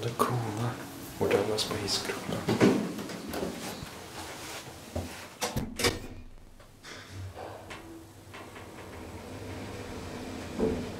Blödande kona och på hisskronan. Thank